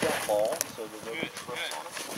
that ball so that no trips on it.